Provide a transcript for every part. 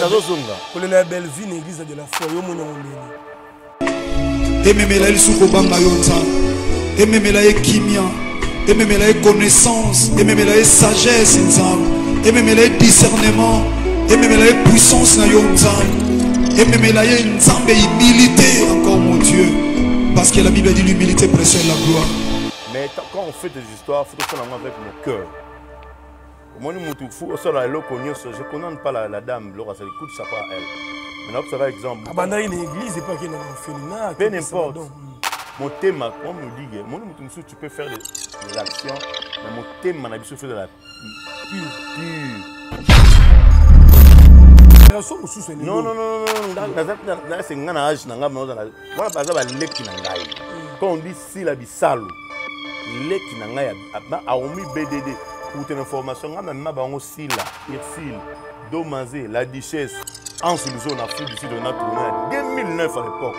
nazozonga kolela ya bellevue na eglise de la foi yo moni yango ndeni ememela ye lisusu kobanga yo nzambe ememela ye kimia ememela ye connaissance ememela ye sagesse nzambe ememela ye discernement ememela ye puissance na yo nzambe ememela ye nzambe humilité encore mon dieu parce que la bible dit l'humilité précède la gloire mais quand on fait des histoires faut faire avec mon cœur omoni mutu fu osala eloko nyonso je condamne pas la, la dame biloko asali coute sa pas elle maintenant kosaka exemple abandaki na église epa akenda na orphelinat peu n'importe motema koma modige omoni mutu mosusu tu peux faire des actions na motema na biso fezala pure pure naza na age na ngai wana baza baleki na ngai quand on dit sila bisalu leki na ngai aomi bdd kuta na information ngai namema bango sila ursile domaze la duchesse anse biso na afrique du sud na tourne ya 2009 à l'époque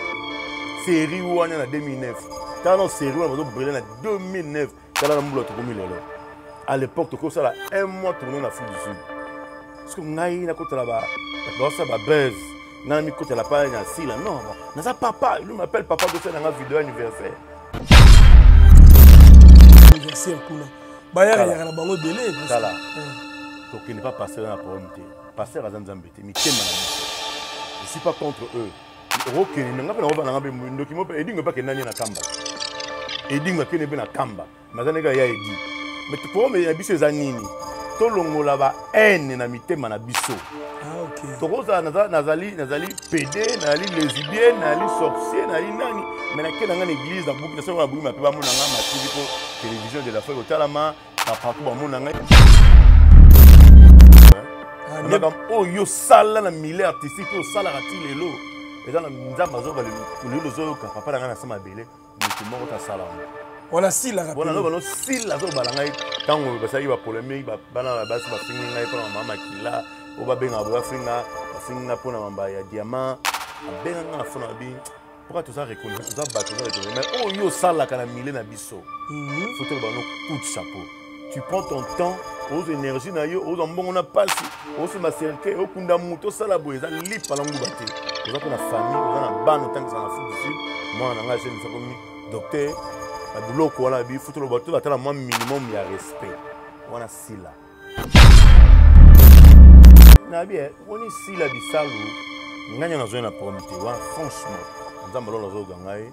série wana na 2009 tala na série wana bazobrele na 2009 tala na mbula tokomi lelo à l'époque tokoki kosala un mois tourne na afrique du sud parceke ngai nakotala basala babese nga mikotela pa na sila non naza papa lui m'appelle papa tosala nanga video anniversaire anniversaire kuna bayaka yaka na bango ebele tala tokende pa passer na problème te passer aza nzambe te mitema na biso je suis pas contre eux okokende nga mpe nakobana nga mpe ndoki mo mpe edingo mpe akendani na kamba edingo akende mpe na kamba naza ndenge ya edi mais problème ya biso eza nini tolongola ba haine na mitema na biso ah, tokozala nazali nazali pede nazali lesbienne nazali sorcier nazali nani mais nake na ngai na église na buki na soko na buki mape bamona ngai matili mpo télévision de la foi kotalama na partout bamona ngai amaka ah, oyo osala na milieu artistique oyo osalaka ti lelo eza na nzambe azoba lelo ozoyoka papa na ngai na sa mabele moto moko tasala wana silaka wana loba no sila azobala ngai ntango basalaki bapolemiki bana na basi bafingi ngai mpo na mama makila oyo babengaka boye bafinga bafingi ngai mpo na mamba ya diamant abenga ngai na fona babi pourquoi toza reconnaissant toza bato toza reconnaissant mais oyo osalaka na mile na biso mhm. fotoloba no coup de chapeau tu prends ton temps ozwa énergie na yo ozwa mbongo na mpasi osomba cercueil okunda moto osala boye eza lipa na nguba te oza mpe na famille oza na bana otangisa na afrique du sud mwana na ngai azelisa komi docteur na biloko wana bifuta loba to batala mwa minimum ya respect wana sila na bie woni sila bisalu nganya nazwai na problème te wana franchement nzambe alola azoloka ngai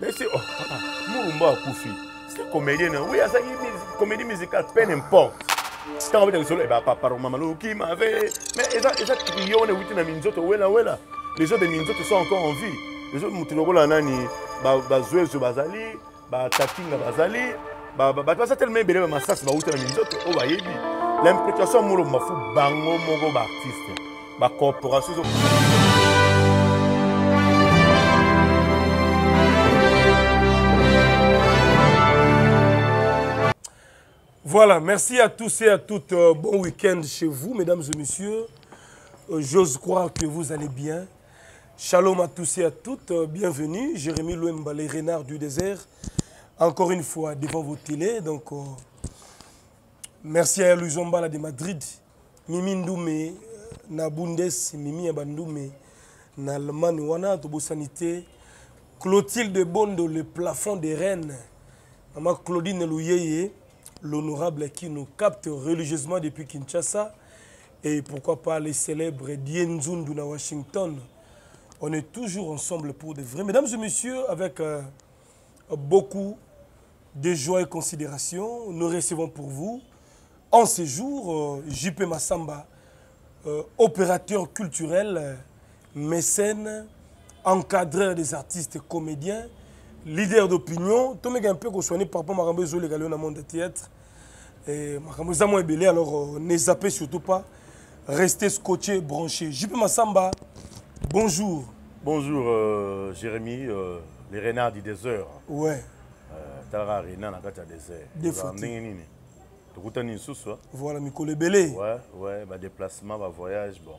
Ese, oh, papa, Murumba akufi. C'est comédien, non? Oui, ça qui est comédie musicale, peu n'importe. Quand on est solo, eh ben, papa, pardon, maman, l'eau qui m'avait. Mais, et ça, et ça, trio, on est outil dans Minzoto, ouela, ouela. Les gens de Minzoto sont encore en vie. Les autres, Moutouloko, la nani, Bazouezo, Bazali, Batatinga, Bazali. Bato baza tellement ebele bamasasi bauta na minzoto oyo bayebi l'implication molo mafu bango moko baartiste corporation Voilà, merci à tous et à toutes. Euh, bon week-end chez vous, mesdames et messieurs. Euh, j'ose croire que vous allez bien. Shalom à tous et à toutes. Euh, bienvenue, Jérémy Louemba, les renards du désert. Encore une fois, devant vos télés. Donc, merci ya louison mbala de madrid mimi ndume euh, na bundes mimi ya bandume na allemagne wana tobosani te clotilde bondo le plafond de reine mama claudine luyeye l'honorable kino capte religieusement depuis kinshasa et pourquoi pas les célèbres dienzundu na washington on est toujours ensemble pour de vrai mesdames et messieurs avec euh, beaucoup de joie et considération nous recevons pour vous en ce jour euh, JP Massamba euh, opérateur culturel euh, mécène encadreur des artistes comédiens leader d'opinion tomeka mpe kosoigner par rapport makambo ezoleka lelo na monde ya théâtre Eh, makambo eza mwa ebele alors euh, ne zappe surtout pas rester scotché branché jupe masamba bonjour bonjour euh, jérémy euh, les renards du désert ouais euh, talaka renard na kati ya désert ndenge nini tokutani lisusu voilà mikolo ebele ouais ouais badéplacement bavoyage bon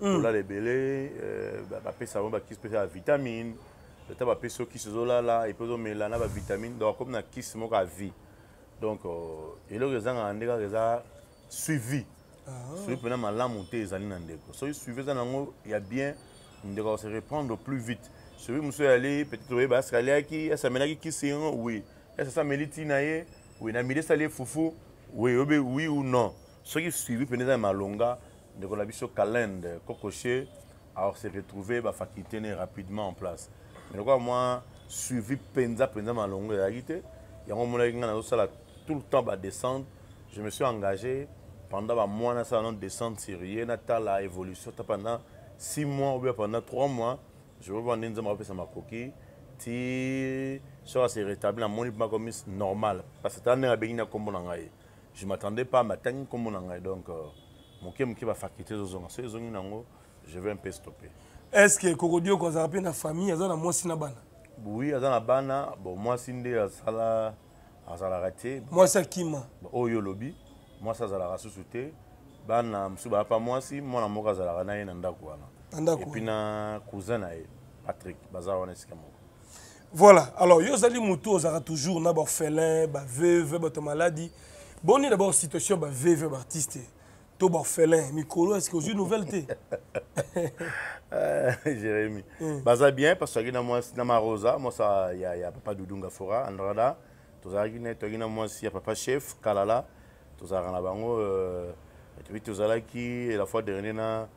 hmm. olala ebele euh, bapesa yango bakisi mpesa ya vitamine ata bapesi yo kisi ozolala epe ozomela na bavitamine donc akomi na kisi moko ya vie donc euh, eloko ezangaka nde kaka eza suivi ah. soki mpena malamu te ezali na ndeko soki suivi eza nango ya bien ndeko akose reprendre plus vite soki mosusu eyali peut-être oyeba asika aliaki esi amelaki kisi yango oui esi asameli ntina ye oui na midi esali ye fufu oui oyebi oui ou non soki suivi mpenza ya malonga ndeko na biso calende kokoshe aose retrouve bafaculté ne rapidement en place mais lokola mwa suivi mpenza mpenza malonga ezalaki te yango omonaki ngai nazosala tout le temps badescente je me suis engagé pendant bamoi nasala no descente sur ye natala évolution ta pendant six mois ou bien pendant trois mois je veux voir nde nzambe akopesa makoki ti soki ase rétabli namoni mpe makomi normal parce que tala ndenge abengi na nkombo na ngai je m'attendais pas batangi nkombo na ngai donc euh, moke moke bafaculté ezozonga soki ezongi nango je vais un peu stopper est ce que kokodioko azalaka mpe na famille aza na mwasi na bana oui aza na bana bon mwasi nde asala azalaka te mwasi akima oyo olobi mwasi azalaka susu te bana mosusu baapa mwasi mwana moko azalaka na ye na ndako wana epuis na cousin na ye patrick baza wana esika moko Voilà. Alors, yo zali mutu ozaka toujours na ba orphelin, ba veuve, ba maladie. Boni d'abord situation ba veuve ba artiste. To ba orphelin, mikolo est-ce que vous une nouvelle té? Euh, Jérémy. Mm. Baza bien parce que na moi na ma Rosa, moi ça il y a, y a papa Doudunga Fora, Andrada, tozalaki na toki na moi si papa chef Kalala, tozalaka na bango euh, et puis tozalaki la fois dernière na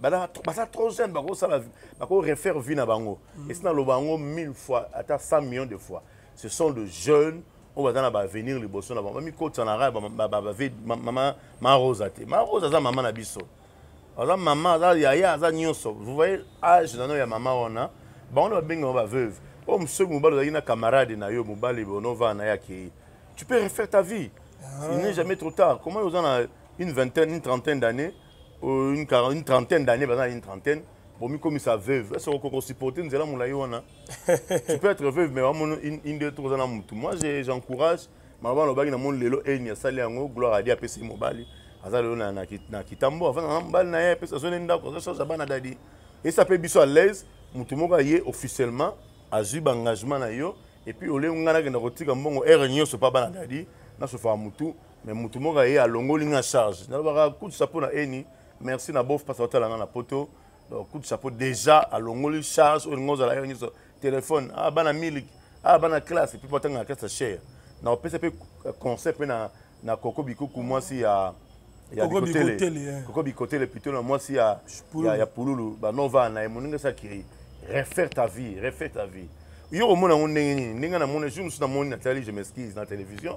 baza trop jeune bakosala bako refaire vie na bango mm. esi naloba yango 1000 fois ata 100 millions de fois ce sont de jeunes oyo baza na baavenir liboso na bango bamikotisa na raya mama rosa te mama rosa aza mama na biso aza mama aza yaya aza nyonso vous voyez age nano ya mama wana bango nde babengi bango baveuve oyo mosoki mobali ozalaki na camarade na yo mobali bonovaa na ye akei tu peux refaire ta vie ah. il n'est jamais trop tard comment oza na une vingtaine une trentaine d'années euh, une, une trentaine d'années baza na une trentaine bomikomisa veuve est ce okoki kosupporte nzela molai wana tu peux être veuve mais bamona une deux tokoza na motu moi j'encourage maloba alobaki na moni lelo eni asali yango gloire adi apesi mobali aza lelo na kitambo avanda na mobali na ye apesi azoni ndako azocharge bana dadi esa mpe biso à l'aise motu moko aye officiellement azwi baengagement na yo epuis olie ngai nakenda kotika mbongo ere nyonso mpa bana dadi nasofaka motu mais mutu moko aye alongoli nga charge nalobaka coup de chapeau na eni merci na bof mpasi otala nga na poto donc coup de chapeau déjà alongoli charge oyo linga ozala yo nyonso telefone ah bana miliki ah bana classe epuis batanga na classe cher na opesa mpe conseil mpe na, na koko bikuku mwasi ya ya koko bikotele, bikotele, yeah. koko bikotele plutôt na mwasi ya, ya, ya pululu banova na ye moninga esi akei refaire ta vie refaire ta vie yo omona yango ndenge nini ndenge namoni jour mosusu namoni natali je m'excuse na télévision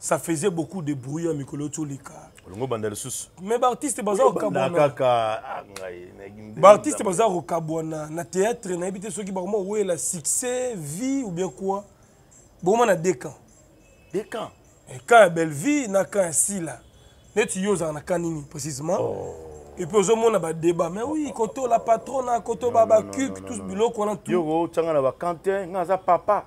ça faisait beaucoup de bruit ya mikolo ti oleka olongo banda lisusu mais baartiste baza kokabaartiste ah, baza kokabwana na théâtre nayebi te soki bakoma kowelela succès vie ou bien quoi bokoma na deux camp deux camp eh, camp ya bellevie na camp ya sila neti yo ozala na camp nini précisément oh. et puis ozomona badébat mais oui koto la patrona koto babacuc tous biloko wana tout yo otyanga na bacante nga aza papa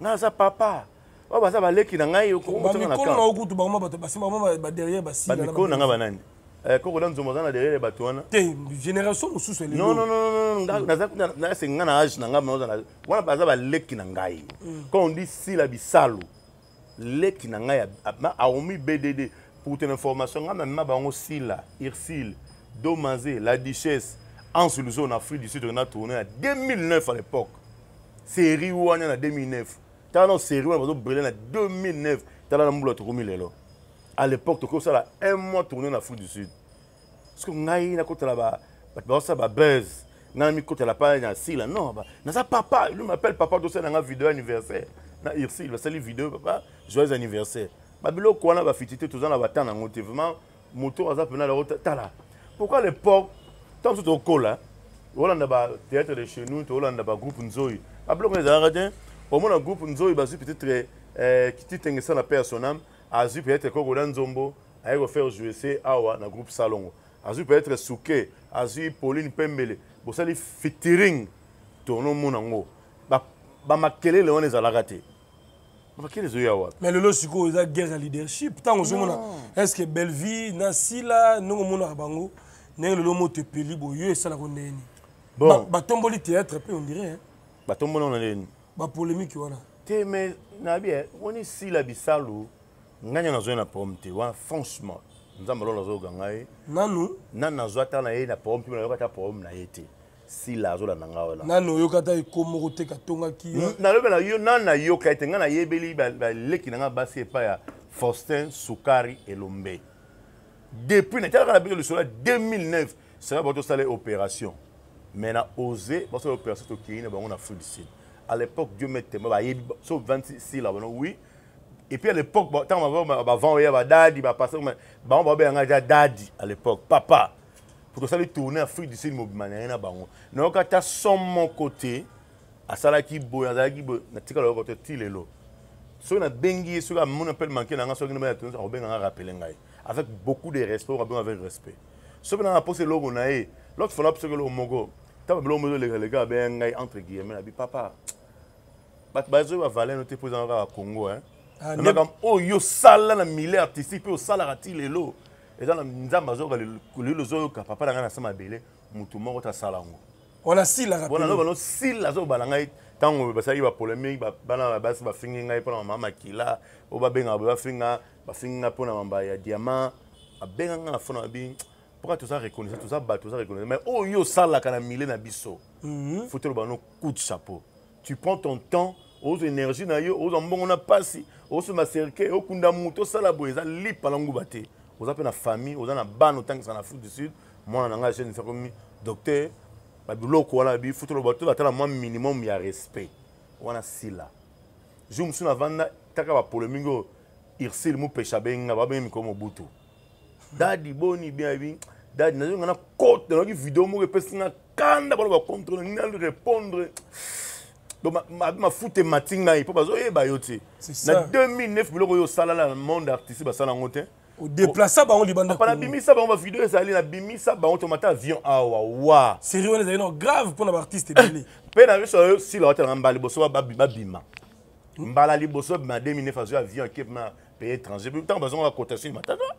nga aza papa oyo baza baleki na ngai okomikolo na okutu bango ma bato basima bango ba derrière basila bamikolo na ngai banani eh, koko na nzombo aza na derrière bato wana te génération mosusu nasenga na age na ngai naozala wana baza baleki na ngai mm. quand on dit sila bisalu leki na ngai aomi bdd pour ton information ngai mamema bango sila ursile domanze la duchesse anse luzo na afrique du sud na tourne ya 2009 à l'époque série wana na 2009 tala na serie wana bazo brele na 2009 tala na mbula tokomi lelo à l'époque tokoki kosala un mois tourne na afrique du sud soki ngai nakotala bato baosala babuzz ngai namikotala pa na sila non naza papa lui m'appelle papa tosala nanga video anniversaire na ursile basali video papa joyeux anniversaire babiloko wana bafiti te toza na batemp yango te vraiment moto aza pena loko tala pourquoi à l'époque ntango mosusu tokola olanda bathéâtre de chez nous toolanda bagroupe nzoi babiloko wana ezalaka te omona groupe nzoi bazwi peut-être eh, kititengesa na père son âme azwi peut-être kokola nzombo aye kofaire jouesse awa na groupe salongo azwi peut-être suke azwi pauline pembele bosali fitiring tonomona yango bamakelele wana ezalaka te makele ezoya wapi mais lelo sikoyo eza guerre ya leadership ntango ozomona est ce que bellevie na sila ndenge omonaka bango ndenge lelo moto epeli boyo esalaka ndenge nini bon. batomboli ba théâtre mpe ondire batomboli ona ndenge nini bapolémike wana te mais nayebi eh, omoni sila bisalu ngai nyana nazwai na problème te wana franchement nzambe alola azoyoka ngai nanu nanu nazwa ata na ye na problème mpe nayoka ata problème na ye te sila azolanda nga wana nani oyoka ata eko moko te katongaki yo hmm, nalobi na yo nani nayoka ete ngai nayebeli baleki na ngai basi epai ya faustin sukari elombe depuis natalaka na bino lisolo ya 2009 sera bato osala opération mais na ose basala opération tokei na bango na afrique du sud à l'époque dieu met tema bayebi so 26 sila bana oui et puis à l'époque ntango bavant oya badadi bapasa bango baobeya ngai ja dadi à l'époque papa mpo tosali tourne afrique du sud mobima na ye na bango nayoka ata son moko te asalaki boye azalaki boye natikala yoko te ti lelo soki nabengi ye soki amoni appel manke na ngai soki nabaya tonzi akobenga ngai rapele ngai avec beaucoup de respect okabenga avec respect soki nanga mposa eloko na ye lot fala mpo soki eloko moko ntango biloko moko ezolekaleka abenga ngai entre guillemets abi papa bato bazoki bavaleur no te mpo ezanga kaka congo e makambo oyo osala na milieu artistique mpe osalaka ti lelo eza na nzambe azoyoka lelo ozoyoka papa na ngai na se mabele motu moko tasala yango wana sila wana loba no sila zo bala ngai tango basali ba polemique bana ba basi bafingi ngai pona mama makila o babenga ba finga bafingi ngai pona mamba ya diamant abenga ngai na fona bi pourquoi toza reconnaissant toza bato toza reconnaissant mais oyo osalaka na mile na biso mhm. fotoloba no coup de chapeau tu prends ton temps ozwa énergie na yo ozwa mbongo na mpasi osomba cercueil okunda moto osala boye eza lipa na nguba te oza mpe na famille oza na bana otangisa na afrique du sud mwana na ngai jeune akomi docteur babiloko wana bifutoloba to batala mwa minimum ya respect wana sila jour mosusu navanda taka bapolemiki oyo ursile mupesha abenga babengi mikolo mobutu dadi boni bien abi dadi nazonga na kote naloki video moko epesi nga kanda bana bacontrole nini ali répondre mafuta emati ngai mpo bazoyeba yo te na 2009 biloko oyo osala na monde artiste basala yango te odeplaça bango libanda papa nabimisa bango bavideo ezali nabimisa bango tomata avion awa wa serie wana ezali no grave mpo na baartiste ebele mpe na biso yo sila wata nanga mbala liboso babima mbala liboso babima 2009 azwi avion ake na pays étranger ntango bazongaka cotation matata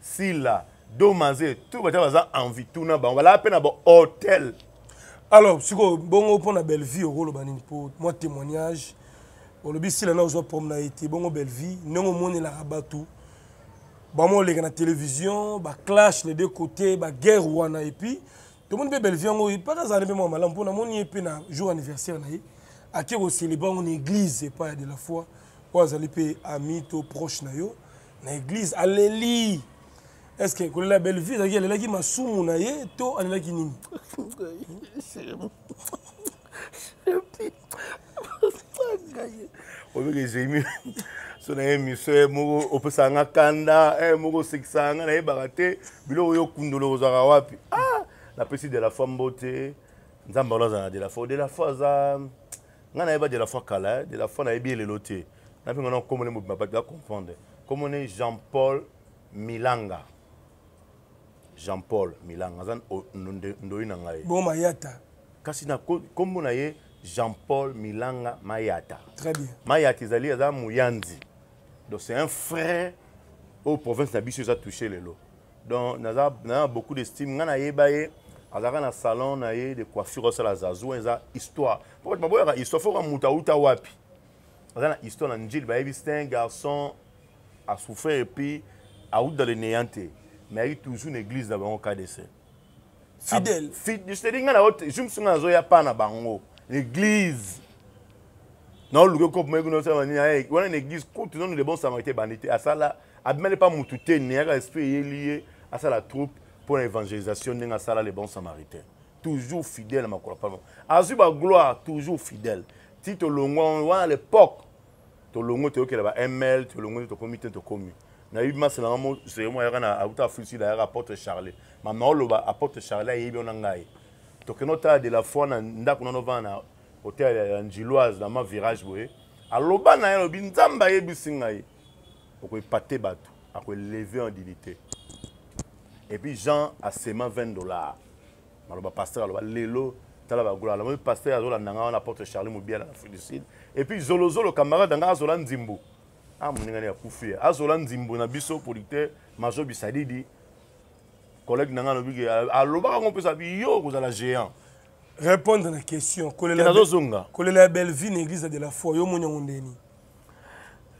Sila, Domaze, tout baza baza envie tuna bango balaa mpe na ba hotel. Alors sikoyo bongo mpo na Bellevue okoloba nini mpo mwa témoignage olobi Sila na ozwa prom na ye te bongo Bellevue ndenge omonelaka bato bamwa oleka na télévision ba clash les deux côtés ba guerre wana et puis tomoni mpe Bellevue yango mpaka azala mpe mwa malamu mpo namoni ye mpe na jour anniversaire na ye ake kocelebre yango na église epai ya de la foi oyo azali mpe ami to proche na yo na église aleli est ce que kolela bellevue ezalaki alelaki masumu na ye to alelaki nini obeke ezemi so na ye miso ye moko opesaka nga kanda ye moko osekisaka nga nayebaka te biloko yo kundola ozwaka wapi ah! napesi de la foi mbote nzambe wana azala na de la foi de la foi aza nga nayeba de la foi kala eh, de la foi nayebi ye lelo te nape nga nakomona mobima bato bacomprendre komone jean paul milanga jean paul milanga aza ndoi na ngai bo mayata kasi na kombo na ye jean paul milanga mayata très bien mayata ezali aza moyanzi donc c'est un frère oyo province na biso eza touche lelo donc naza na beaucoup de stime ngai nayeba ye azalaka na salon na ye de coiffure osala zazu wana eza histoire po bato baboyaka histoire foka moto auta wapi aza na histoire na njili bayebi c'est un garçon asouffrir epuis auta le néant te mais ayaki toujours na église na bango kdc fidèle je te dis nga na yo jour mosusu nga nazoya pa na bango na église naoluki okope moyeki nosala nini eh, wana na église kutu nanu le bon samarité ebandi te asala abimeli mpa motu te neyaka esprit eyeli ye asala troupe mpo na évangélisation ndenge asala le bon samaritain toujours fidèle na makolo pano azwi bagloire toujours fidèle ti tolongwa wana l'époque tolongo toyokela ba ml tolongo nde tokomi te tokomi nayebi masi na ngai zeye mo ayaka na auta afrique sud ayaka apotre charle mama oloba apotre charle ayebi yo na ngai tokende otala de la foi na ndako nano vana na hotel ya njiloise na ma virage boye aloba na ye alobi nzambe ayebisi ngai okoepate bato akoeleve en dignité epuis jean asema 20 dollars maloba pasteur aloba lelo tala bagola alamoki pasteur azolanda ngai wana porte charlie mobia na afrique du sud epuis zolozolo camarade na ngai azola nzimbu a ah, moninga nde akufi ye azola nzimbu na biso producteur majo bisadidi collègue na ngai alobi alobaka yango mpesa bi yo okozala géant répondre na question kolelazozonga kolela ya bellevue na église de la foi yo omoni yango ndeni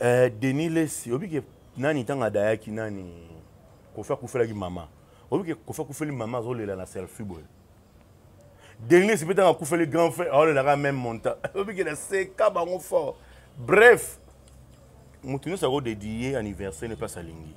eh, denis lesi obike nani ntango adayaki nani kofi akufelaki mama oyebi ke kofi akufeli mama azolela na selfie boye denis mpe ntango akufeli grand frère aolelaka même montant oyebi ke na seka bango fort bref moto nyonso akodedie anniversaire ne place alingi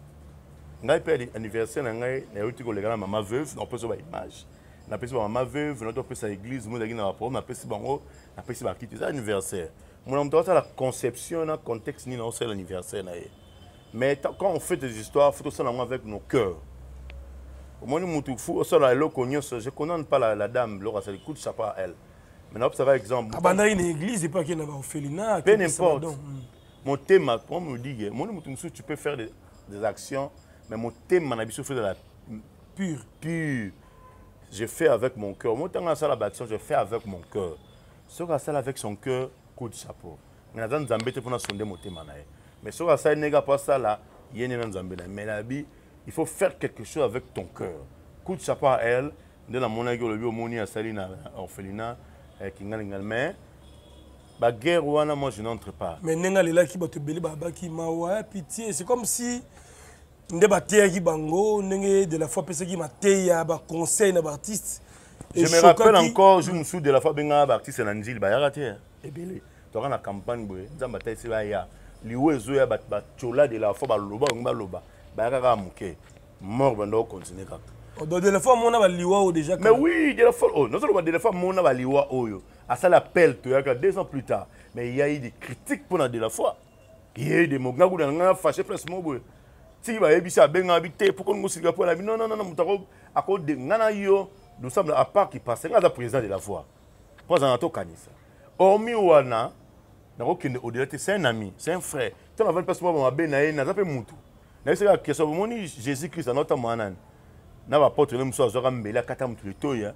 ngai mpe anniversaire na ngai nayoti koleka na mama veuve nakopesa baimage napesi bamama veuve nati opesa église moi ezalaki na baproblème napesi bango napesi bakiti eza anniversaire mona moto asala conception na contexte nini aosala anniversaire na ye mais quand on fait des histoires faut tosala yango avec nos cœurs omoni mutu fu osala eloko nyonso je condamne pas la, la dame eloko asali coup de chapeau à elle mais naopesaka exemple abandaki na église epe akende na baofelina pe n'importe hmm. motema po modige omoni mutu mosusu tu peux faire des, des actions mais motema na biso fezala pure pure je fais avec mon cœur motanga asala baaction je fais avec mon cœur soki asala avec son cœur coup de chapeau ngai naza nzambe te mpo nasonde motema na ye mais soki asali ndenge apo asala ye nde na nzambe na ye mais nayebi il faut faire quelque chose avec ton cœur coup de chapeau à elle nde namonaki olobi omoni asali na orphelinat eh, kingalingal mais baguerre wana moi je n'entre pas mais ndenge alelaki bato ebele babaki mawa pitié c'est comme si nde bateyaki bango ndenge de la foi apesaki mateya baconseil na baartiste je me rappelle encore jour mosusu de la foi abengaka baartiste na njili bayaka te ebele toyaka na campagne boye nzambe atalisi baya liwa ezoya batyola de la foi baloba bango baloba bayaka kaka moke mort banda ocontinue kaka oh, donc de la foi amona baliwa oyo déjà mais oui de la foi oyo oh, nazoloba de la foi amona baliwa oyo asala appel toyaka deux ans plus tard mais eyai de critique mpo na de la foi ye de moki nga kuda na nga na fache place moko boye tiki bayebisi abengaka bi te poko ningo silika mpo na bi non non non moto ako akode nga na yo nous sommes à part qui passe nga aza président de la voix mpo azala na tokanisa hormis wana nakokende odela te c'est un ami c'est un frère ntango avandi place moko bamabe na ye naza mpe motu nayebisaki ya question bomoni jésus christ anaotambola nani na bapotre ne mosusu azwaka mbele akata motu litoya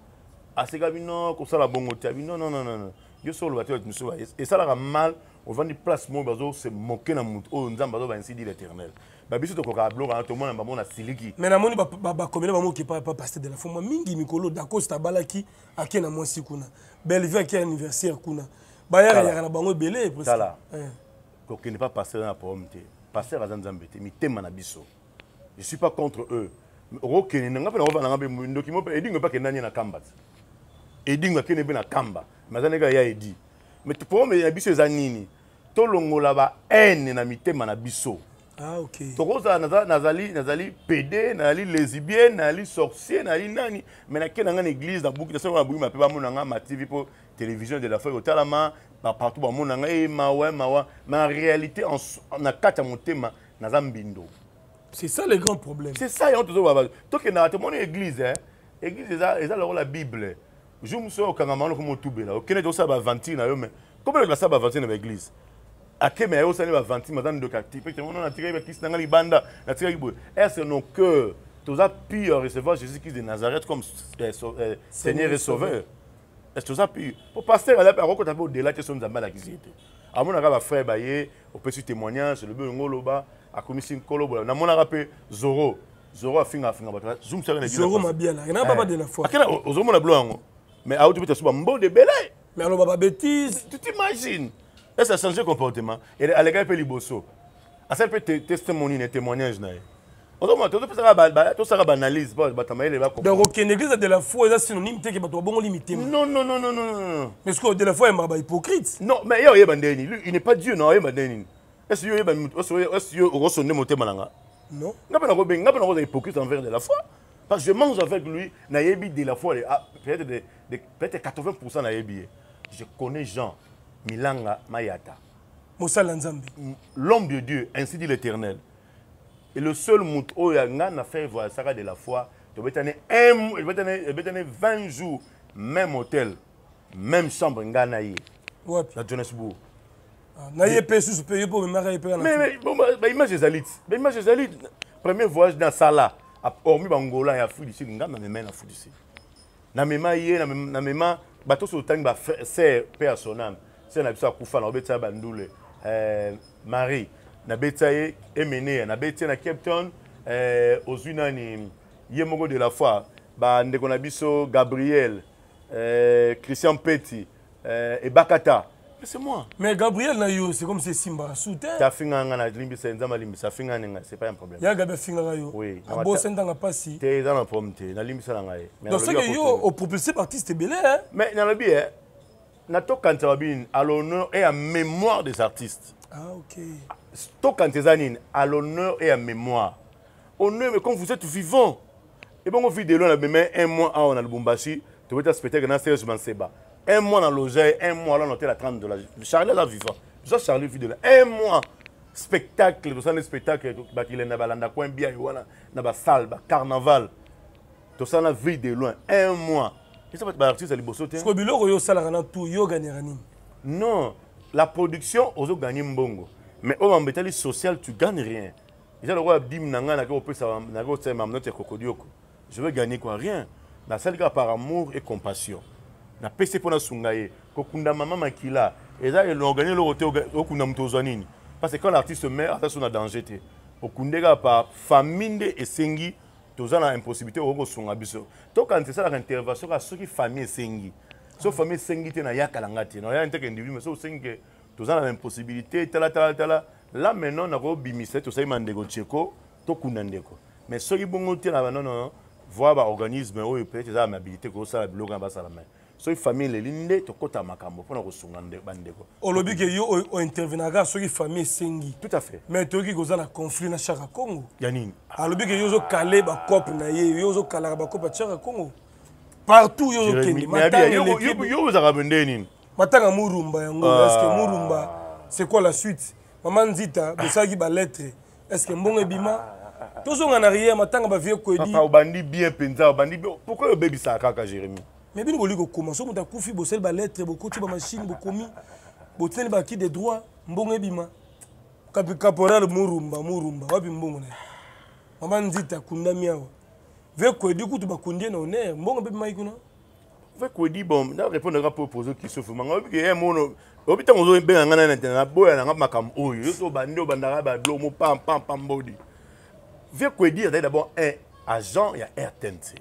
aseka bino kosala bongo te abi non non non non yo so oloba te bato mosusu esalaka mal ovandi place moko bazo se moke na moto oyo nzambe azo bainsi di l'éternel babiso tokokaka biloko wana tomona bango na siliki me namoni bakomele bango okipa pa paster de la foma mingi mikolo dacosta abalaki ake na mwasi kuna bellevue ake anniversaire kuna bayaka yaka na bango ebele tala eh. kokende pa paster na problème te paster aza nzambe te mitema na biso je suis pas contre eux okokende nanga mpe nakovanda nga mpe ndoki mo mpe edingo mpe akenda nie na kamba te edingo akende mpe na kamba me aza ndenge ya edi me problème ya biso eza nini tolongola ba haine na mitema na biso ah, okay. tokozala nazali, nazali, nazali pede nazali lesbienne nazali sorcier nazali nani me nake na ngai na église na buki nasoko na buki mape bamona ngai ma tv mpo télévision de la foi kotalama partout bamona ngai eh, mawa eh, mawa ma réalité na kati ya motema naza mbindo c'est ça le grand problème c'est ça yango tozobaba tokendaka tomoni église hein? église eza, eza lokola bible jour mosusu okangama wana komotubela okende tosala baventure na yo mais komela basala baventure na baeglise akeme ya yo osali baventure maza ndoki active te ona natikaki bakisi na ngai libanda natikaki boye est ce nos cœurs toza pire recevoir jésus christ de nazareth comme eh, so, eh, seigneur et sauveur est ce toza pire po pasteur akoki kota mpe odela te so nzambe alakisi ye te amonaka ba frère baye opesi témoignage olobi olingo oloba akomisi nkolo bola namonaka mpe zoro zoro afinga afinga bato zumsaka na zoro mabiala na baba eh. de la foi akena ozomona bilo yango mais auti beta suba mbo de belay mais aloba ba bêtise tu t'imagines est ce a changé comportement et aleka mpe liboso asali mpe testimony na témoignage na ye ozomona tosaka baanalyse po bato ya mayele donc okende église de la foi eza synonyme te ke bato babongoli mitema non non non non non mais sikoyo de la foi yambaka bahypocrite non mais ye oyeba ndenge nini il n'est pas dieu non oyeba ndenge nini est ce yo oyeba est yo okosonde motema na nga non nga mpe nakobengi nga mpe nakozala hypocrite envers de la foi parce que je mange avec lui nayebi de la foi ah, peut-être peut-être 80 pourcent nayebi ye je connais jean milanga mayata mosala nzambe l'homme de dieu ainsi dit l'éternel et le seul moto oyo oh, nga na frère voyasaka de la foi tobetani ebetani 20 jours même hôtel même chambre nga na ye na johannesbourg ah, na ye mpe susu mpe ye mpe omemaka ye mpe baimage ezali ti baimage ezali premier voyage na sala hormis bangola ya afrique du sud nga na memai na afrique du sud na mema ye na mema bato oso otangi ba sœur pe ya son âme sœur na biso akufa na obetisa ba ndule euh, Marie na betisa ye emenea na betisa na Cape Town euh, ozui nani ye moko de la foi ba ndeko na biso Gabriel euh, Christian Petit euh, ebakata c'est moi mais gabriel na yo c'est comme si esimbaka su te tafinga nga na limbisa nzambe alimbisa afinga nga c'est pas un problème ya gabi afinga nga yo oui abosa ntanga pasi te eza na problème te nalimbisa na nga ye donc ce que yo opropulse baartiste ebele hein mais nalobi e natokanisa babini à l'honneur et à mémoire des artistes ah ok tokanisa eza nini à l'honneur et à mémoire on ne mais comme vous êtes vivant ebongo vie de loin nabima un mois awa na lubumbashi tobeta spectacle na serge manseba un mois na loger un mois la note la 30 dollars charlie aza vivant toza charlie vie de loin un mois spectacle tosala spectacle bakilenda balanda coin bien wana na basale bacarnaval tosala vie de loin un mois eza bato baartiste ya liboso te siko biloko yo osalaka na tour yo oganera nini non la production ozo gagne mbongo mais oyo mambo etali social tu gagne rien eza lokola bim na ngai nake kopesa nake kotia mamnote ya kokodioko je veux gagner quoi rien nasali kaka par amour et compassion napesi mpo nasunga ye kokunda mama makila eza elorgani eloko te okunda moto ozwa nini parce que quand l'artiste mare aza so na danger te okunde kaka par famille nde esengi toza na impossibilité okoki kosunga biso tokanisa esalaka intervention kaka soki famille esengi so famille esengi te nayaka na ngai te nayani te ke individu mais so osengi ke toza na impossibilité tala tala tala là maintenant nakobimisa tosali mandeko ncheko tokunda ndeko mais soki bongo te na banono voir baorganisme oyo peut-être eza na habilité kosala biloko na basala mai soki famille eleli nde tokota makambo mpona kosunga bandeko olobi ke yo ointervenaka soki famille esengi tout à fait mais toyoki koza na conflit na chaka congo ya nini alobi ke yo ozokale bacope na ye yo ozokalaka bacope ya chaka congo partout yo ozokende matanga eleki yo ozaka bende nini matanga murumba yango ah. eske murumba c'est quoi la suite mama nzita bosalaki balettre eske mbongo ebima tozonga na rien matanga bavie koedi obandi bien mpenza obandi pourkoi obebisaka kaka jérémi mais bino bolingi kokoma so moto akufi bosali balettre bokoti bamashine bokomi botineli baki de droit mbongo ebima caporal murumba murumba wapi mbongo na ye mama nzita akundami awa vie koedi kutu bakundi ye na honneur mbongo mpe bimaki kuna Vous pouvez dire, bon, je répondre à propos de qui souffre. Je dis, eh, mon, obi ntango ozobenga ngai na internet naboya nanga makambo oyo yo so bandi obandaka bablo mo pam pam pam mbodi vie kwedi azali d'abord un agent ya rtnc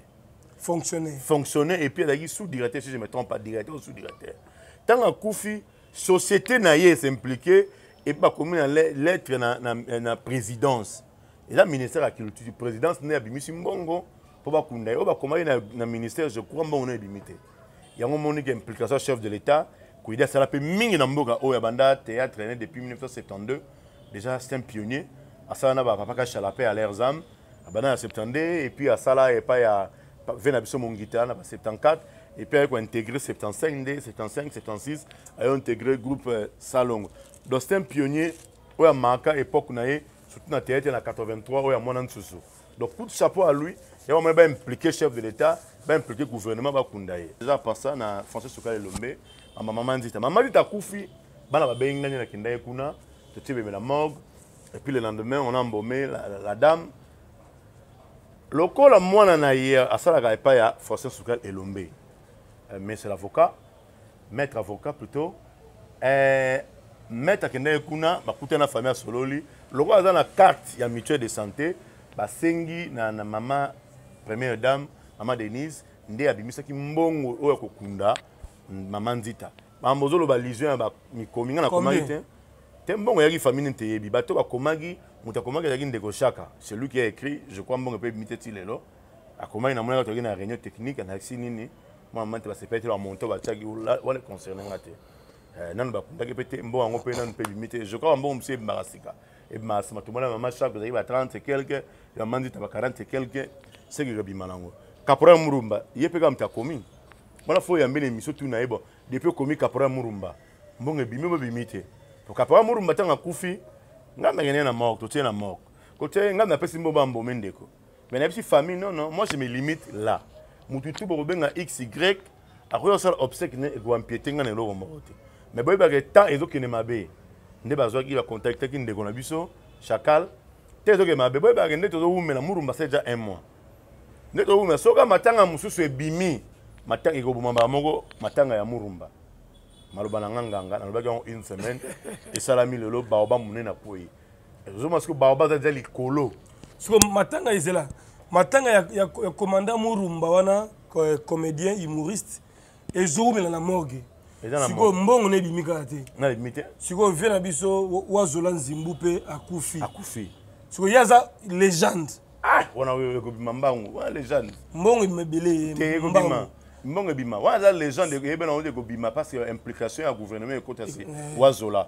fonctionnaire fonctionnaire et puis azalaki sous directeur si je me trompe pas directeur ou sous directeur ntango akufi société na ye esimplike epi bakomi na lettre na, na, na présidence eza ministère ya culture présidence nde abimisi mbongo mpo bakunda ye oyo bakomaki na, na ministère je crois mbongo na ebimi te yango moni ke implication chef de l'état koyidi asala mpe mingi na mboka oyo abanda théâtre ne depuis 1972 déjà c'est un pionnier asala na bapapa kashala mpe alers ame abanda na 72 et puis asala epai ya ve na biso mongita na ba 74 et puis aye kointégre 75 nde 75 76 aye integre groupe euh, salongo donc c'est un pionnier oyo amaka époque na ye surtout na théâtre na 83 oyo ya mwana nsusu donc coup de chapeau à lui ye bamoni baimplike chef de l'état baimplike gouvernement bakunda ye eza pensa na françois sukala elombe mama mama nzita mama nzita akufi bana babengi ngai nakenda ye kuna totie bebe na morgue et puis le lendemain on a embaume la, la, la dame lokola mwana na ye asalaka epai ya françois sukala elombe euh, mais c'est l'avocat Maître avocat plutôt. Euh, maître akendaki kuna bakutani na famille ya sololi lokola aza na carte ya mutuelle de santé basengi na, na mama première dame mama denise nde abimisaki mbongo oyo akokunda mama nzita mambo ozoloba lision ya bamikomi ngai nakomaki te te mbongo eyaki famille nini teyebi bato bakomaki moto akomaki ezalaki ndeko shaka celui qui a écrit je crois mbongo epe ebimi te ti lelo akomaki na mwana toki na réunion technique anakisi nini mwana mante basepeli te bamonto batiaki wana concerne nga te eh, nanu bakundaki mpe te mbongo yango mpe nanu mpe bimi te je crois mbongo mosusu ebimaka sika ebimaka nsima tomona mama chaque ezalaki ba 30 quelque ya manzita ba 40 quelque seki ebima nango caporal murumba ye mpe kaka moto akomi wana fo oyambi na émission tu na ye bon depuis okomi caporal murumba mbongo ebimi bo ebimi te to caporal murumba ntango akufi ngai nakende na morgue totie na morgue kote ngai napesi mbo bambome ndeko mais nayebisi famille non non moi je me limite là motu tu bokobenga xy akoki kosala obsèque ne ekoampiete ngai na eloko moko te mais boyebaka temps ezokende mabe nde bazwaki bakontaktaki ndeko na biso chacal te ezokende mabe boyebaka nde tozowumela murumba se deja un mois nde tozowumela soki matanga mosusu ebimi matanga ekoboma mbala moko matanga ya murumba maloba na nga nganga nalobaki yango une semaine esalami lelo baoba monene akwei zoma siko baoba aza deja likolo siko matanga ezela matanga ya, ya, ya commandant murumba wana euh, comédien humoriste ezowumela na morgue sikoyo mbongo na ebimi kaka te nabimi te sikoyo vie na biso wazola nzimbu mpe akufi akufi sikoyo ye aza legende ah, wana oyo ekobima mbangu wana legende mbongo ebima ebele te ekobima mbongo ebima wana aza legende eyebena oyo ekobima parce que implication ya gouvernement ekota se eh. wazola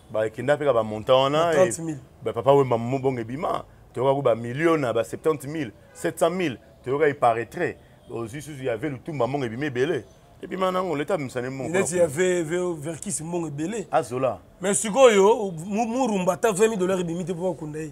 bakenda mpe ka bamontant wana bapapa wemba mobongo ebima toyoka ko bamilio na ba 70 000 700 000 toyoka eparaîtrait ozwi susu ya ve lutumba mbongo ebima ebele ebima nango leta abimisani mbongoneti ya ve verkis mbongo ebele azola mais sikoyo murumba ata 20 000 dollar ebimi te mpo bakunda ye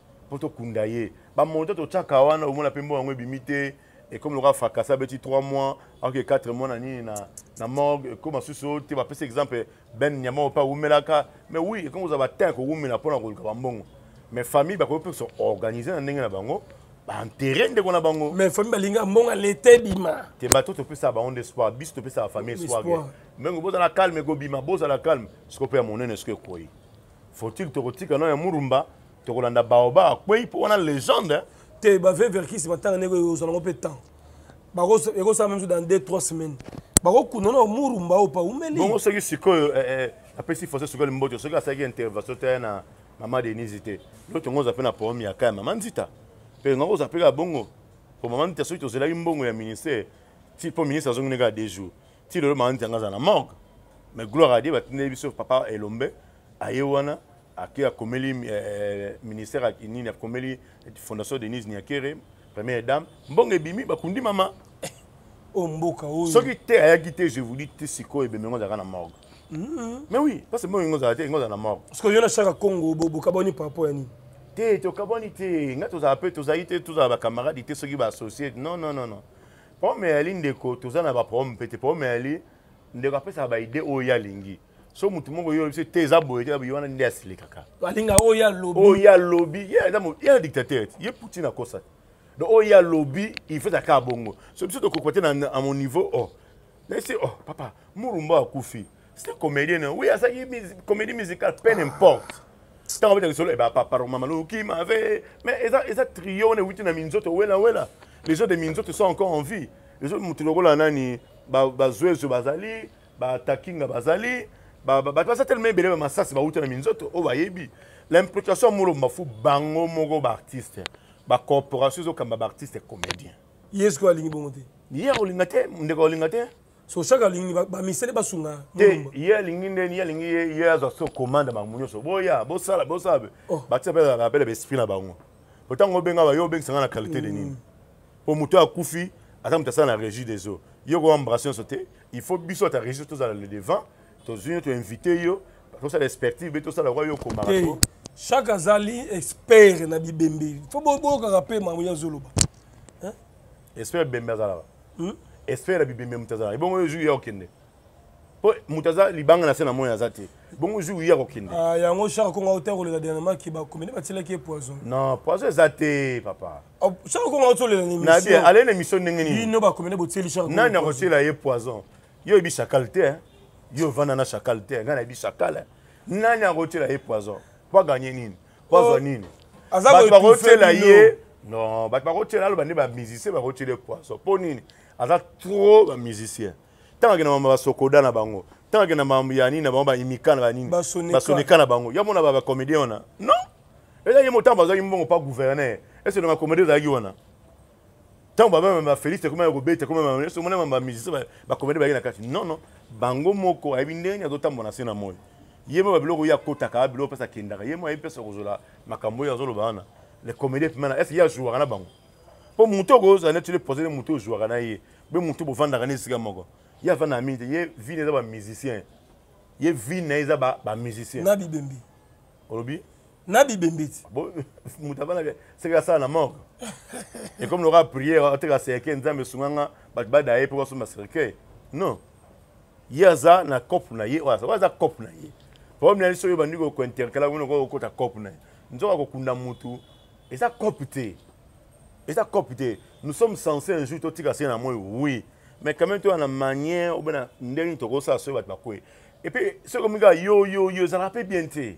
mpo tokunda ye bamonto totyaka wana omona mpe mbongo yango ebimi te ekomi lokola fakasa abeti 3 mois aoke 4 mois na nini na, na morgue ekoma susu oyo te bapesi exemple ben nyama oyo mpe awumelaka mais oui ekomi kozala batin ya kowumela mpo na koluka bambongo mais famille bakoki mpe kosorganize na ndenge na bango baentere ndeko na bango mais famille balinga mbongo leta ebima te bato topesaka bango nde espoir biso topesaka famille espoir ndenge bozala calme ekobima bozala calme sikoyo mpe ya monene sikoyo ekwei Fortune tokotika na ya Murumba tokolanda Baoba akwei mpo wana legende. Te ba vrais verkis matanga ndenge ozala ngo mpe temps. Bako ekosala même dans 2 3 semaines. Bako kuna na Murumba opa umeli. Bongo soki sikoyo eh, eh, apesi François sikoyo mboto soki asalaki intervention te na mama Denise te. Loto ngoza mpe na problème ya kaya mama Nzita. Mpe ngo oza mpe bongo. Mpo mama Nzita soki tozelaki mbongo ya ministère ti mpo ministre azongi ndenge ya 2 jours. ti lelo maanzi yanga aza na morgue mais gloire adie batindeli biso papa elombe aye wana ake akomeli eh, eh, ministère nini akomeli fondation denise niakere première dame mbongo ebimi bakundi mama oyo oh, mboka oyo soki te ayaki te je vous dis te sikoyo ebemi yango azalaka na morgue mm-hmm. mais oui parce que mbongo yango ozala te yango ozala na morgue parce que yo na chaka congo bokabwani par rapport ya nini te tokabwani te ngai tozala mpe tozali te tozala bacamarade te soki baassociate non non non non Problème eyali ndeko toza na ba problème mpe te problème eyali ndeko apesaka ba idée oyo ye alingi so motu moko yo biso te eza boye te ye wana nde asilikaka alinga oyo ye alobi oyo ye alobi ye na dictateur ti ye poutine akosa te donc oyo ye alobi il faut aka bongo so biso tokokote na mon niveau oh naye se oh papa murumba akufi c'est comédien non oui asaki comédie musicale peu n'importe ntango abetaka solo eba papa mama loki mave mais eza eza trio wana ewuti na minzoto wela wela les gens de minzoto sont encore en vie les gens moto lokola nani bazwezo bazali batakinga bazali bato baza telema ebele bamasasi bawuti na minzoto oyo bayebi l'implication molomba fu bango moko baartiste bacorporation ezokamba baartiste comédien yesu ko alingi bongo te ye akolinga te ndeko akolinga te so chaque alingi bamisele basunga te ye alingi ndeni ye alingi ye azwa so commande makambo nyonso boya bosala bosala oh. batia mpe ezalaka bele baesprit na bango po ntango obenga bayo obengisa nga na qualité de nini mpo mm. moto oyo akufi aza moto asala na régie des eaux yo kowa mbrasi nyonso te il faut biso ata régie tozala le devant tozwi yo toinvite yo tosala expertive mpe tosala kwa yo okomaka to chaque azali expert na bibembe fo boyokaka mpe makambo ya zoloba espere ya bibembe azalaka hmm? espere ya bibembe moto azalaka ebongo yo jour ya okende mpo moto aza libanga na se na moi aza te bongo jour ye akokende ah, yango shar kongo auta kolela dynamaki bakomende batilaki ye poison non poison eza te papa oh, shar kongo auta olela nabi ale na émission ndenge nini bino bakomende botieli shar nani akotiela ye poison yo oyebi chakal te yo ovanda na chakal te ngai nayebi chakal nani akotiela ye poison po aganye nini po azwa oh. nini bato bakotyela ye non bato bakotyela aloba nde bamusicien bakotyela ye poison mpo nini aza trop bamusicien ntango akenda mama basokoda na bango ntango akenda mambo ya nini na bango baimika na banini basoneka na bango ya mona bacomédien wana non eza ye motambo azwaki mbongo mpa gouverneur ese longa comédie ezalaki wana ntango babamema félix ekoma ya kobeta ekomamanyonso omona mamba musicien bakomede baye na kati non non bango moko ayebi ndenge nini azotambola na se na moi ye mo babiloko ye akotaka biloko mpesa akendaka ye mo ayebi mpesa kozwela makambo oyo azoloba wana le comédien mpimana ese ye ajouaka na bango mpo motu okozala neti le posene motu ojouaka na ye be motu bovandaka na esika moko ye avandaka mingi te ye vine eza bamusicien ye vine na ye eza bamusicien na bibembe olobi na bibembe ti moto avanda seke asala na morgue ekomi loka priere ateka serkei nzambe esunga nga bato bada ye mpo basomba serkei non ye aza na cope na ye oyo aza cope na ye problème na ye soki obandi kointerkala kuna okokota cope na ye nzoka kokunda motu eza cope te eza cope te nous sommes censé un jour totika se na moi oui mais quand même toya na manière obena ndenge nini tokosala soki bato bakwei epuis soki omika yo yo yo ezalaka mpe bien te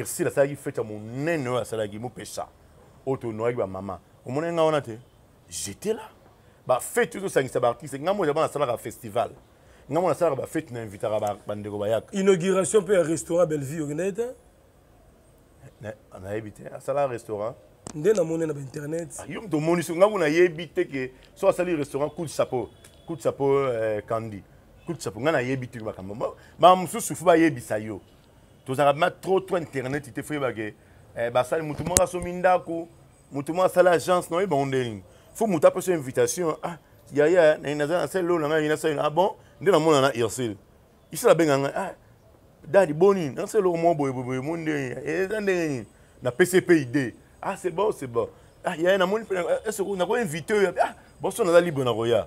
ursile asalaki fete ya monene oyo asalaki mopesa oyo tonoraki bamama omonaki ngai wana te jete la bafete oyo tosangisa baartiste ngai moja bana asalaka festival ngai mona asalaka bafete na invitaka bandeko bayaka inauguration mpe ya restaurant bellevue okendaki te nayebi te asalaka restaurant nde namoni na bainternet ah, yo moto omonisi ngai mpo nayebi te ke so asali restaurant coup de chapeau coup de chapeau eh, candy coup de chapeau ngai nayebi te makambo bamosusu fo bayebisa yo tozalaka bima trop trop internet te foyeba ke eh, basali motu moko asomi ndako motu moko asali agence naoyeba ngo nde nini fo motu apesa invitation ah yaya naza nasali lolo na ngai nasali ah bon nde namona na ursule isala abenga ngai ah dadi boni nasali loko moko boyeboyeboye mo ndenge eh, eza ndenge nini napesi mpe idée ah c'est bon c'est bon ah yaya namoni mpe eh, nakoinvite oyo ah boso naza libre nakoya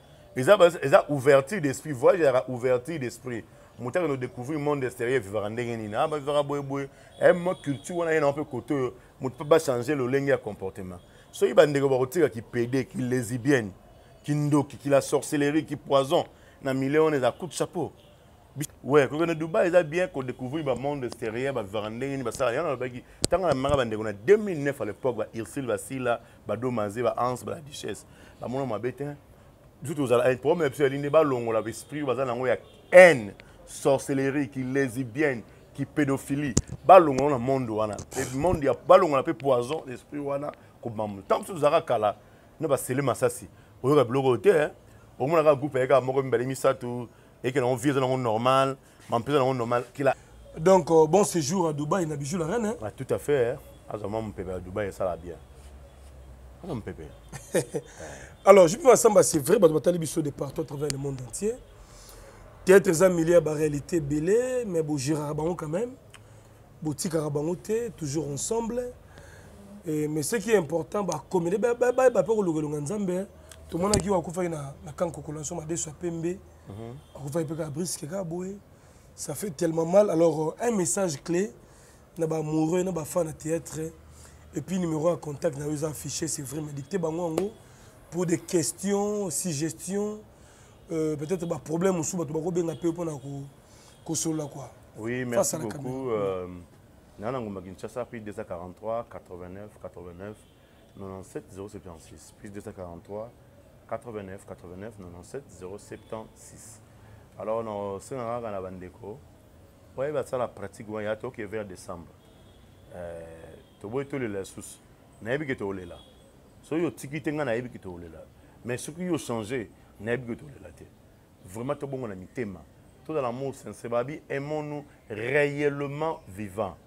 eza eza ouverture d'esprit voyage ezalaka ouverture d'esprit moto akende découvrir monde extérieur evivaka ndenge nini ah bavivaka boye boye eh, mwa culture wana ye na mpe kote oyo moto mpe bachange lolenge ya comportement soki bandeko bakotika kipede kilesibienne kindoki kila sorcellerie kipoison na milieu wana eza coup de chapeau we kokende dubai eza bien kodécouvrir bamonde extérieur bavivaka ndenge nini basala yango nalobaki ntango namemaka bandeko na 2009 à l'époque ba ursule basila badomaze ba anse ba la duchesse bamona mabe te biso tozala eh, problème na biso yali nde balongola baesprit baza na yango ya haine sorcellerie ki lésibienne ki pédophilie balongola na monde wana monde ya balongola mpe poison esprit wana kobima moto ntango biso tozalaka kala na basele masasi oyoka biloko oyo te eh. omonaka groupe ayekaka moko mibale misato eyeke nango vie eza nango normal mampeza nango normal kila donc euh, bon séjour à dubaï na bijou la reine hein? ah, tout à fait aza mwa mopepe ya dubaï esala bien aza mopepe alors jupi masamba c'est vrai bato batali biso de partout à travers le monde entier théâtre eza milieu ya baréalité ebele mais bogéraka bango quand même botikaka bango te toujours ensemble Et, mais ce qui est important bakomede bayeba mpe koluka elonga nzambe tomonaki oyo akufaki na, na kan kokolaso madeso ya pembe mhm. akufaki mpe kaka briske kaka boye ça fait tellement mal alors euh, un message clé na baamoureux na bafan na théâtre et puis numéro ya contact na yo eza affiché c'est vrai mais dicté bango yango pour des questions suggestions euh, peut-être baproblème mosusu bato bakobenga mpe mpona kosolola quoi oui merci beaucoup euh, naa na ngomba kinshasa puis 243 89 89 97 076 plus 243 89 89 97 076 alors nasengaka kaka na bandeko oye basala pratique wana ya toke vers décembre euh, toboyi tolela lisusu nayebi ke tokolela soki otiki te ngai nayebi ke tokolela mais soki yo change nayebi ke tokolela te vraiment tobongo na mitema tozala amour sincere babi aimons nous réellement vivant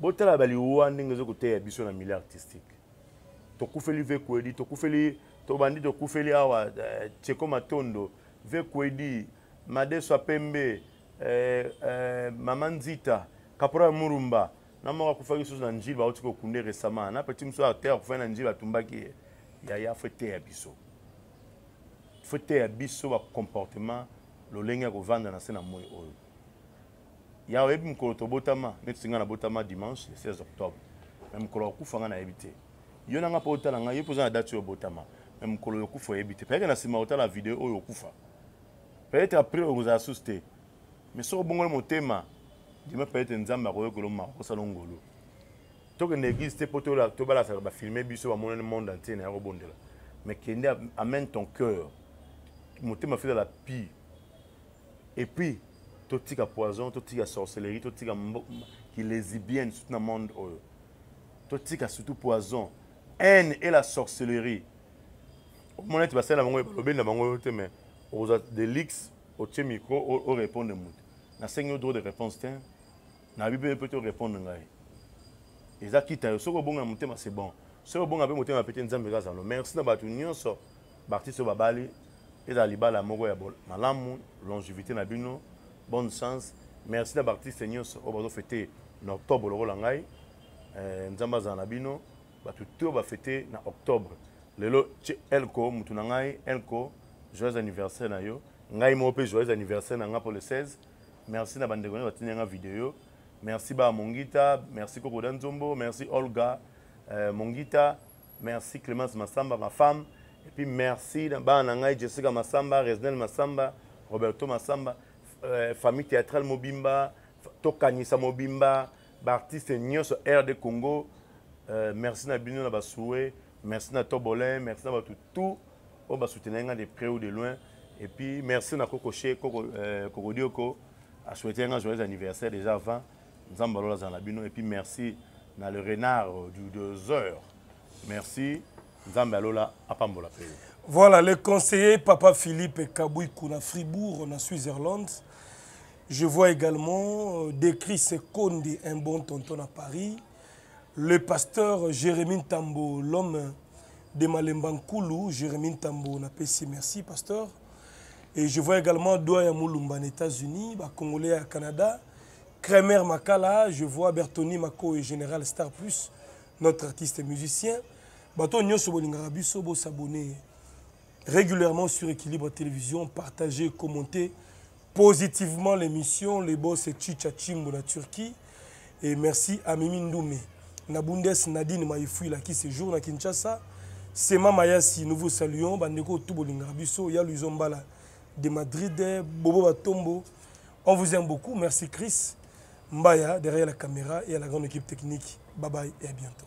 botala baliwa ndenge ezo koteya biso na milieu artistique tokufeli vekuedi tokufeli tobandi tokufeli awa eh, cheko matondo vekuedi madeso apembe eh, eh, mama nzita kapora murumba na moko akufaki lisusu na njili bauti kokunde resama na petit mosusu acteur akufaki na njili atumbaki ye yaya fo eteya biso fo eteya biso bacomportement lolenge ya kovanda na se na moi oyo ya oyebi mokolo tobotama neti ngai nabotama dimanche le 16 octobre me mokolo wakufa ngai nayebi te yo na ngai mpo otala ngai yo mpo oza na date oyo obotama me mokolo oyo okufa oyebi te peyeke na nsima otala video oyo okufa peyete apres oyo kozala susu te me soki obongoli motema ndima peyete nzambe akoyokela omaka kosala ngolu tokende église te mpo tobalasaka bafilme biso bamonani monde entier na ya kobondela mais kende amène ton cœur motema fila la pire et puis totika poison totika sorcellerie totika kilesibienne surtout na monde oyo totika surtout poison haine et la sorcellerie omona ete basali na bango balobeli na bango yo te mais okozwa delix otie micro orépondre moto nasengi yo droit de réponse te nayebi mpe mpe te orépondre ngai eza kita yo soki obonga na motema c'est bon soki obonga mpe motema mpe te nzambe kazalo merci na bato nyonso B'artistes oyo babali ezala libala moko ya malamu, longevite na bino, bonne chance. Merci na b'artistes nyonso oyo bazo fete na octobre lokola ngai. Eh, Nzambe azala na bino. Bato to ba fete na octobre. Lelo Elko mutu na ngai, Elko joyeux anniversaire na yo. Ngai moko pe joyeux anniversaire na ngai pour le 16. Merci na bandeko nyonso batindi ngai video. Merci ba Mongita, merci Koko Danzombo, merci Olga, euh, Mongita, Merci Clemence Massamba, ma femme. Et puis merci na bana ngai Jessica Massamba, Resnel Massamba, Roberto Massamba, euh, famille théâtrale Mobimba, tokanisa Mobimba, artiste nyonso RD Congo. Euh, merci na bino na basoué, merci na Tobolin, merci na bato tout oyo basoutenir ngai de près ou de loin. Et puis merci na Koko Che, Koko, euh, Koko Dioko, a souhaité un joyeux anniversaire déjà avant. nzambe ya lola azala na bino epuis merci na le renard du deux heures merci nzambe ya lola apambola mpe voilà le conseiller papa philippe kabuiku na fribourg na switzerland je vois également euh, décrit seconde un bon tonton à paris le pasteur jérémie tambo l'homme de malemba nkulu jérémie tambo napesi merci pasteur et je vois également doya mulumba na états-unis bacongolais ya canada Kremer Makala, je vois Bertoni Mako et Général Star Plus, notre artiste musicien. Bato nyonso bolingaka biso bo s'abonner régulièrement sur Équilibre Télévision, partager, commenter positivement l'émission. Les boss c'est Chicha Chimbo la Turquie et merci à Mimi Ndoumé. Na Bundes Nadine Maïfoui la qui séjourne à Kinshasa. Sema Mayasi, nous vous saluons. Bandeko tout bolingaka biso, ya Luizombala de Madrid, Bobo Batombo. on vous aime beaucoup merci chris mbaya derrière la caméra et à la grande équipe technique bye bye et à bientôt